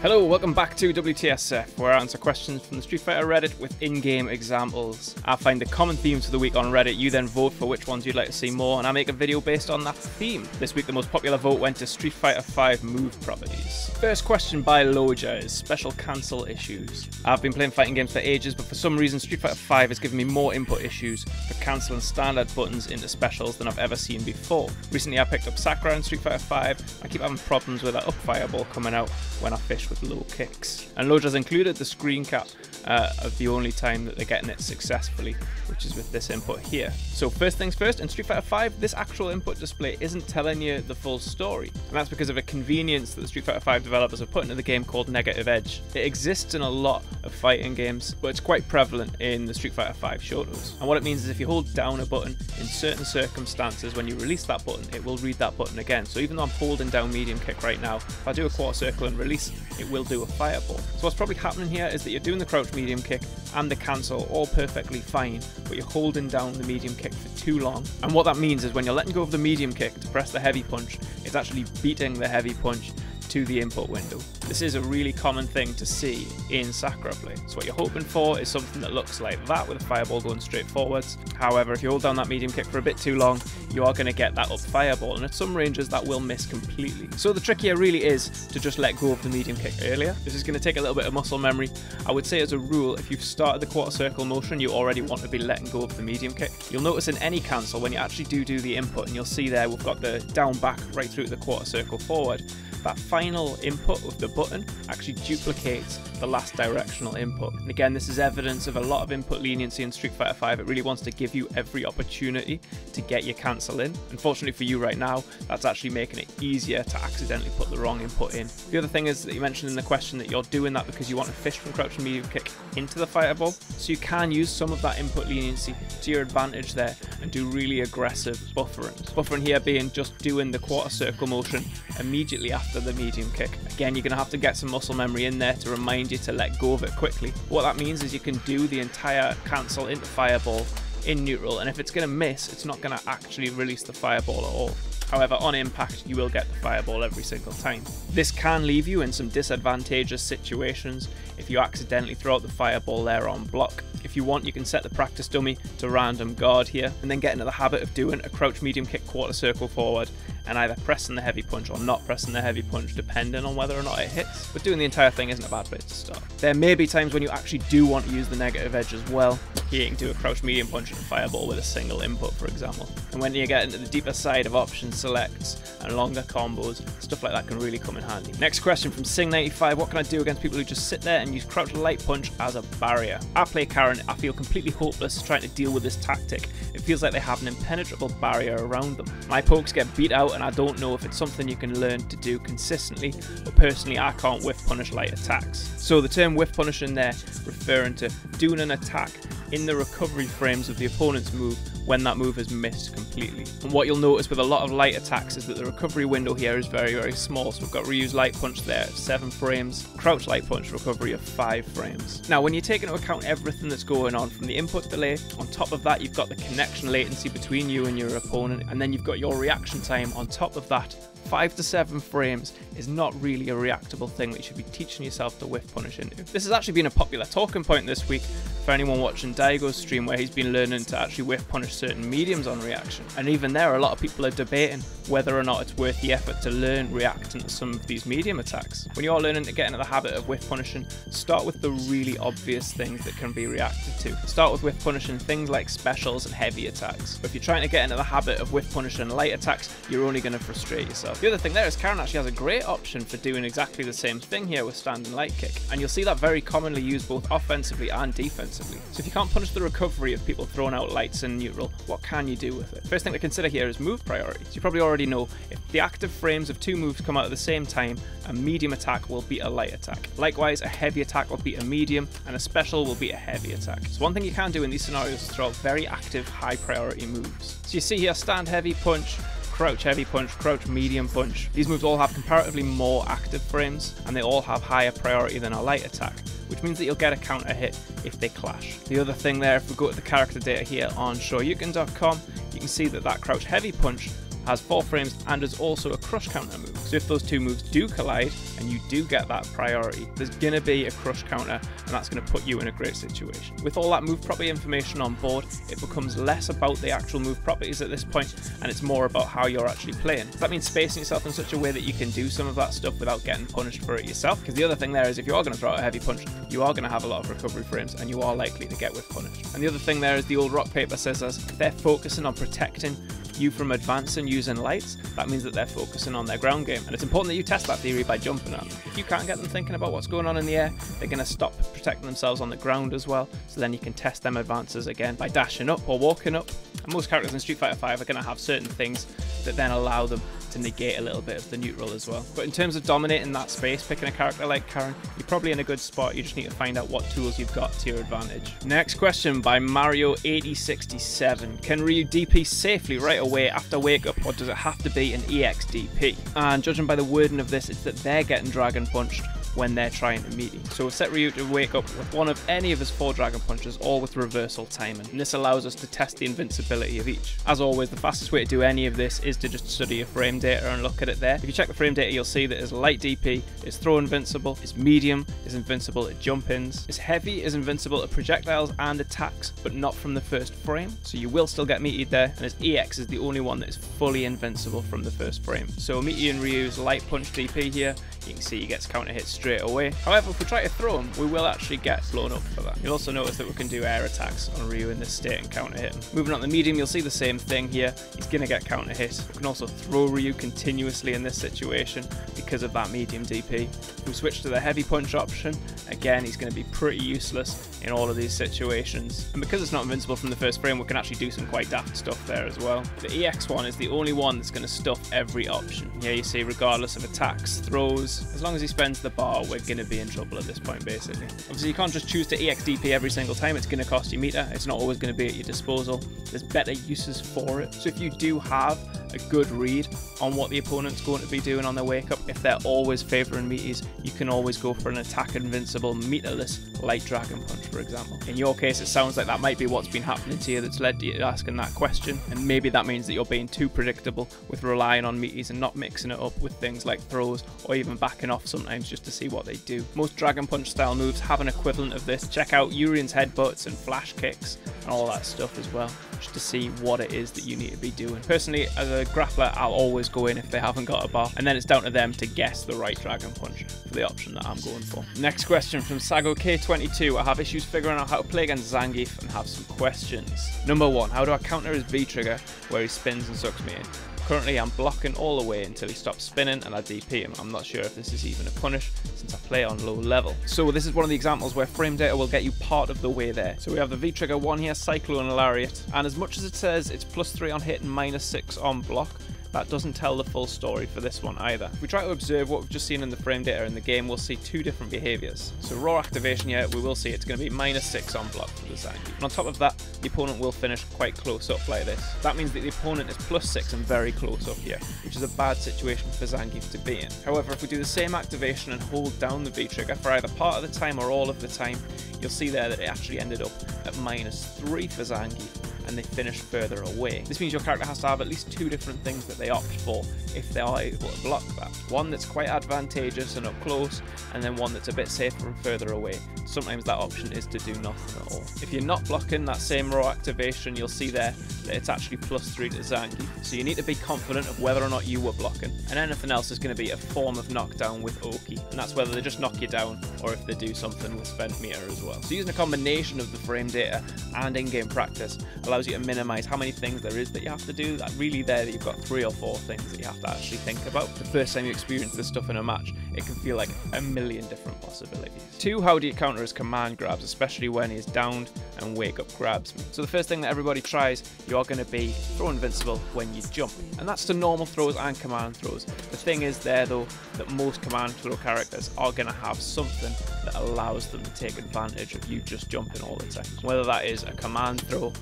Hello, welcome back to WTSF, where I answer questions from the Street Fighter Reddit with in-game examples. I find the common themes for the week on Reddit, you then vote for which ones you'd like to see more, and I make a video based on that theme. This week the most popular vote went to Street Fighter V move properties. First question by Loja is special cancel issues. I've been playing fighting games for ages, but for some reason Street Fighter V has given me more input issues for cancelling standard buttons into specials than I've ever seen before. Recently I picked up Sakura in Street Fighter V, I keep having problems with that up fireball coming out when I fish with low kicks. And Loja's included the screen cap uh, of the only time that they're getting it successfully, which is with this input here. So first things first, in Street Fighter V, this actual input display isn't telling you the full story. And that's because of a convenience that the Street Fighter V developers have put into the game called Negative Edge. It exists in a lot of fighting games, but it's quite prevalent in the Street Fighter V shotos. And what it means is if you hold down a button in certain circumstances, when you release that button, it will read that button again. So even though I'm holding down medium kick right now, if I do a quarter circle and release, it will do a fireball. So what's probably happening here is that you're doing the crouch medium kick and the cancel all perfectly fine, but you're holding down the medium kick for too long. And what that means is when you're letting go of the medium kick to press the heavy punch, it's actually beating the heavy punch to the input window. This is a really common thing to see in Sakura play. So what you're hoping for is something that looks like that with a fireball going straight forwards. However, if you hold down that medium kick for a bit too long, you are going to get that up fireball, and at some ranges that will miss completely. So the trick here really is to just let go of the medium kick earlier. This is going to take a little bit of muscle memory. I would say as a rule, if you've started the quarter circle motion, you already want to be letting go of the medium kick. You'll notice in any cancel when you actually do do the input, and you'll see there we've got the down back right through the quarter circle forward that final input with the button actually duplicates the last directional input. And again, this is evidence of a lot of input leniency in Street Fighter V. It really wants to give you every opportunity to get your cancel in. Unfortunately for you right now, that's actually making it easier to accidentally put the wrong input in. The other thing is that you mentioned in the question that you're doing that because you want to fish from crouch and medium kick into the fireball. So you can use some of that input leniency to your advantage there and do really aggressive buffering. Buffering here being just doing the quarter circle motion immediately after the medium kick. Again, you're going to have to get some muscle memory in there to remind you to let go of it quickly. What that means is you can do the entire cancel into fireball in neutral, and if it's going to miss, it's not going to actually release the fireball at all. However, on impact, you will get the fireball every single time. This can leave you in some disadvantageous situations if you accidentally throw out the fireball there on block. If you want, you can set the practice dummy to random guard here, and then get into the habit of doing a crouch medium kick quarter circle forward, and either pressing the heavy punch or not pressing the heavy punch, depending on whether or not it hits. But doing the entire thing isn't a bad place to start. There may be times when you actually do want to use the negative edge as well. Can do a crouch medium punch and fireball with a single input, for example. And when you get into the deeper side of option selects and longer combos, stuff like that can really come in handy. Next question from Sing95 What can I do against people who just sit there and use crouch light punch as a barrier? I play Karin, I feel completely hopeless trying to deal with this tactic. It feels like they have an impenetrable barrier around them. My pokes get beat out and I don't know if it's something you can learn to do consistently, but personally I can't whiff punish light attacks. So the term whiff punishing there referring to doing an attack in the recovery frames of the opponent's move when that move is missed completely. And what you'll notice with a lot of light attacks is that the recovery window here is very, very small. So we've got Ryu's light punch there at 7 frames, crouch light punch recovery of 5 frames. Now when you take into account everything that's going on from the input delay, on top of that you've got the connection latency between you and your opponent, and then you've got your reaction time on top of that 5 to 7 frames is not really a reactable thing that you should be teaching yourself to whiff punish into. This has actually been a popular talking point this week for anyone watching Daigo's stream where he's been learning to actually whiff punish certain mediums on reaction. And even there, a lot of people are debating whether or not it's worth the effort to learn reacting to some of these medium attacks. When you're learning to get into the habit of whiff punishing, start with the really obvious things that can be reacted to. Start with whiff punishing things like specials and heavy attacks. If you're trying to get into the habit of whiff punishing light attacks, you're only going to frustrate yourself. The other thing there is Karin actually has a great option for doing exactly the same thing here with standing light kick, and you'll see that very commonly used both offensively and defensively. So if you can't punish the recovery of people throwing out lights in neutral, what can you do with it? First thing to consider here is move priorities. You probably already know if the active frames of two moves come out at the same time, a medium attack will beat a light attack. Likewise, a heavy attack will beat a medium, and a special will beat a heavy attack. So one thing you can do in these scenarios is throw out very active, high priority moves. So you see here, stand heavy punch, crouch heavy punch, crouch medium punch. These moves all have comparatively more active frames and they all have higher priority than a light attack, which means that you'll get a counter hit if they clash. The other thing there, if we go to the character data here on shoryuken.com, you can see that that crouch heavy punch has 4 frames and is also a crush counter move. So if those two moves do collide and you do get that priority, there's to be a crush counter and that's to put you in a great situation. With all that move property information on board, it becomes less about the actual move properties at this point and it's more about how you're actually playing. That means spacing yourself in such a way that you can do some of that stuff without getting punished for it yourself. Because the other thing there is if you are to throw out a heavy punch, you are to have a lot of recovery frames and you are likely to get whiff punished. And the other thing there is the old rock paper scissors. They're focusing on protecting you from advancing using lights, that means that they're focusing on their ground game. And it's important that you test that theory by jumping up. If you can't get them thinking about what's going on in the air, they're going to stop protecting themselves on the ground as well. So then you can test them advances again by dashing up or walking up. And most characters in Street Fighter V are going to have certain things that then allow them to negate a little bit of the neutral as well. But in terms of dominating that space, picking a character like Karin, you're probably in a good spot. You just need to find out what tools you've got to your advantage. Next question by Mario8067. Can Ryu DP safely right away after wake up, or does it have to be an EX DP? And judging by the wording of this, it's that they're getting Dragon Punched when they're trying to meaty. So we'll set Ryu to wake up with one of any of his four Dragon Punches, all with reversal timing. And this allows us to test the invincibility of each. As always, the fastest way to do any of this is to just study your frame data and look at it there. If you check the frame data, you'll see that his light DP is throw invincible, his medium is invincible at jump ins, his heavy is invincible at projectiles and attacks, but not from the first frame. So you will still get meated there, and his EX is the only one that is fully invincible from the first frame. So Meaty and Ryu's light punch DP here you can see he gets counter hit straight away. However, if we try to throw him, we will actually get blown up for that. You'll also notice that we can do air attacks on Ryu in this state and counter hit him. Moving on to the medium, you'll see the same thing here. He's going to get counter hit. We can also throw Ryu continuously in this situation because of that medium DP. If we switch to the heavy punch option, again, he's going to be pretty useless in all of these situations. And because it's not invincible from the first frame, we can actually do some quite daft stuff there as well. The EX one is the only one that's going to stuff every option. Here you see, regardless of attacks, throws, as long as he spends the bar, Oh, we're going to be in trouble at this point, basically. Obviously, you can't just choose to EXDP every single time. It's going to cost you meter. It's not always going to be at your disposal. There's better uses for it. So if you do have a good read on what the opponent's going to be doing on their wake up, if they're always favouring meaties, you can always go for an attack invincible meterless light dragon punch, for example. In your case, it sounds like that might be what's been happening to you that's led to you asking that question, and maybe that means that you're being too predictable with relying on meaties and not mixing it up with things like throws or even backing off sometimes just to see what they do. Most Dragon Punch style moves have an equivalent of this. Check out Urien's headbutts and flash kicks and all that stuff as well, just to see what it is that you need to be doing. Personally, as a grappler, I'll always go in if they haven't got a bar, and then it's down to them to guess the right Dragon Punch for the option that I'm going for. Next question from Sago K22. I have issues figuring out how to play against Zangief and have some questions. Number one, how do I counter his V trigger where he spins and sucks me in? Currently I'm blocking all the way until he stops spinning and I DP him. I'm not sure if this is even a punish since I play on low level. So this is one of the examples where frame data will get you part of the way there. So we have the V-Trigger 1 here, Cyclone Lariat, and as much as it says it's plus 3 on hit and minus 6 on block, that doesn't tell the full story for this one either. If we try to observe what we've just seen in the frame data in the game, we'll see two different behaviours. So raw activation here, we will see it's going to be minus 6 on block for the Zangief. And on top of that, the opponent will finish quite close up like this. That means that the opponent is plus 6 and very close up here, which is a bad situation for Zangief to be in. However, if we do the same activation and hold down the V-trigger for either part of the time or all of the time, you'll see there that it actually ended up at minus 3 for Zangief and they finish further away. This means your character has to have at least two different things that they opt for if they are able to block that. One that's quite advantageous and up close, and then one that's a bit safer and further away. Sometimes that option is to do nothing at all. If you're not blocking that same raw activation, you'll see there that it's actually plus 3 to Zangief. So you need to be confident of whether or not you were blocking. And anything else is going to be a form of knockdown with Oki. And that's whether they just knock you down or if they do something with spent meter as well. So using a combination of the frame data and in-game practice allows allows you to minimize how many things there is that you have to do. That really there that you've got three or four things that you have to actually think about. The first time you experience this stuff in a match, it can feel like a million different possibilities. Two, how do you counter his command grabs, especially when he's downed and wake up grabs. So the first thing that everybody tries, you're going to be throw invincible when you jump. And that's to normal throws and command throws. The thing is there though, that most command throw characters are going to have something that allows them to take advantage of you just jumping all the time. Whether that is a command throw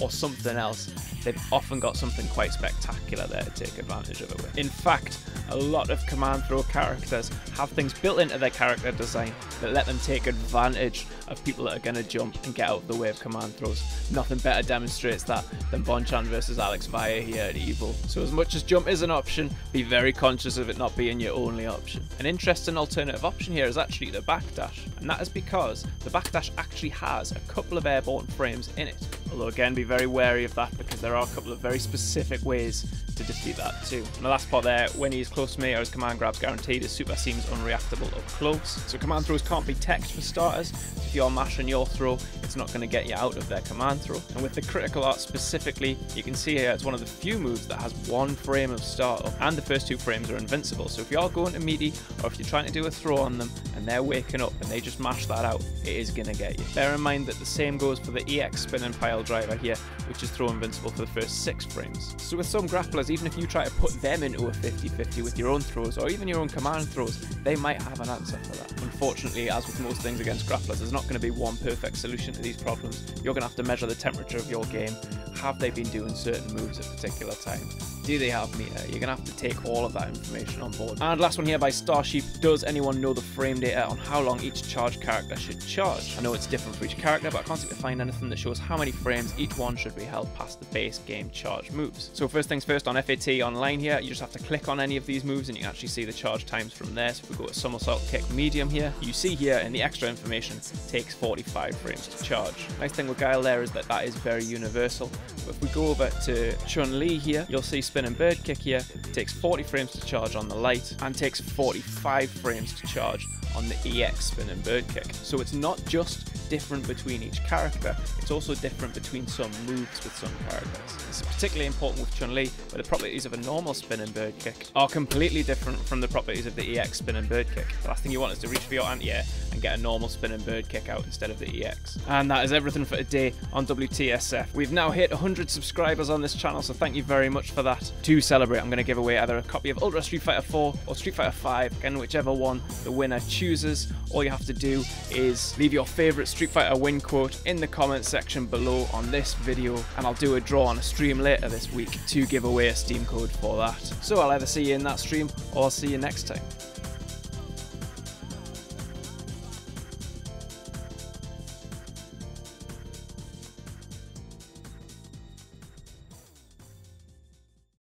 or something else, they've often got something quite spectacular there to take advantage of it with. In fact, a lot of command throw characters have things built into their character design that let them take advantage of people that are going to jump and get out of the way of command throws. Nothing better demonstrates that than Bonchan versus Alex Valle here at Evo. So as much as jump is an option, be very conscious of it not being your only option. An interesting alternative option here is actually the backdash, and that is because the backdash actually has a couple of airborne frames in it. Although again, be very wary of that because there are a couple of very specific ways to defeat that too. And the last part there, when he's close to me or his command grab's guaranteed, his super seems unreactable up close. So command throws can't be teched for starters. If you're mashing your throw, it's not going to get you out of their command throw. And with the critical art specifically, you can see here it's one of the few moves that has one frame of startup and the first two frames are invincible. So if you're going to meaty or if you're trying to do a throw on them and they're waking up and they just mash that out, it is going to get you. Bear in mind that the same goes for the EX spinning pile driver here, which is throw invincible for the first six frames. So with some grapplers, even if you try to put them into a 50-50 with your own throws or even your own command throws, they might have an answer for that. Unfortunately, as with most things against grapplers, there's not going to be one perfect solution to these problems. You're going to have to measure the temperature of your game. Have they been doing certain moves at particular times? Do they have meter? You're going to have to take all of that information on board. And last one here by Starsheep. Does anyone know the frame data on how long each charge character should charge? I know it's different for each character, but I can't seem to find anything that shows how many frames each one should be held past the base game charge moves. So first things first, on FAT online here, you just have to click on any of these moves and you can actually see the charge times from there. So if we go to somersault kick medium here, you see here in the extra information takes 45 frames to charge. Nice thing with Guile there is that that is very universal. If we go over to Chun-Li here, you'll see spinning bird kick here, takes 40 frames to charge on the light and takes 45 frames to charge on the EX spinning bird kick. So it's not just different between each character, it's also different between some moves with some characters. It's particularly important with Chun-Li, where the properties of a normal spinning bird kick are completely different from the properties of the EX spinning bird kick. The last thing you want is to reach for your anti-air and get a normal spinning bird kick out instead of the EX. And that is everything for today on WTSF. We've now hit 100 subscribers on this channel, so thank you very much for that. To celebrate, I'm going to give away either a copy of Ultra Street Fighter 4 or Street Fighter 5, again, whichever one the winner chooses. All you have to do is leave your favourite Street Fighter win quote in the comment section below on this video, and I'll do a draw on a stream later this week to give away a Steam code for that. So I'll either see you in that stream or I'll see you next time.